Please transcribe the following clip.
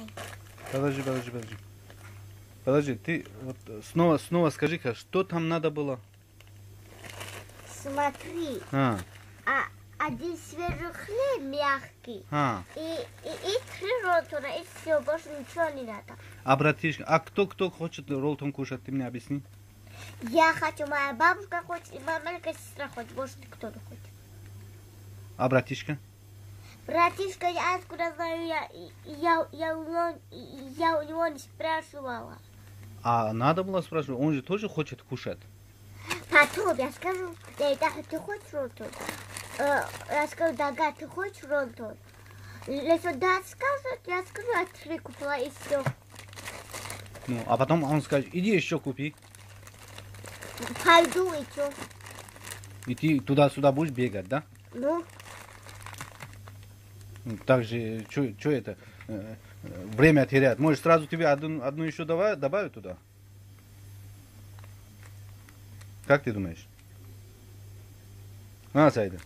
Давай. Подожди, подожди, подожди. Подожди, ты вот снова, снова скажи-ка, что там надо было? Смотри, А, а один свежий хлеб мягкий. а, И, и, и три ротора, и все, больше ничего не надо. а братишка, а кто, кто хочет ролтон кушать, ты мне объясни? Я хочу, моя бабушка хочет, и моя маленькая сестра хочет, больше никто не хочет. А братишка? Братишка, я откуда знаю, я, я, я, у него, я у него не спрашивала. А надо было спрашивать, он же тоже хочет кушать. Потом я скажу, да, да, ты хочешь ротор? Э, я скажу, да, да, ты хочешь ротор? Если да скажет, я скажу, я три купила и все. Ну, а потом он скажет, иди еще купи. Пойду что? И ты туда-сюда будешь бегать, да? Ну, Ну, Так же, что это? э, э, Время терять. Может, сразу тебе одну, одну еще давай, добавить туда? Как ты думаешь? А, Сайда?